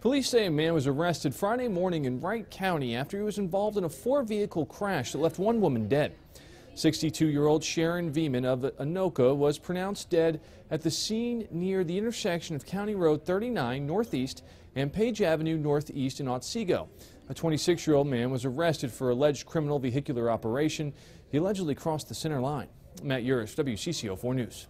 Police say a man was arrested Friday morning in Wright County after he was involved in a four-vehicle crash that left one woman dead. 62-year-old Sharon Veiman of Anoka was pronounced dead at the scene near the intersection of County Road 39 Northeast and Page Avenue Northeast in Otsego. A 26-year-old man was arrested for alleged criminal vehicular operation. He allegedly crossed the center line. Matt Yurus, WCCO 4 News.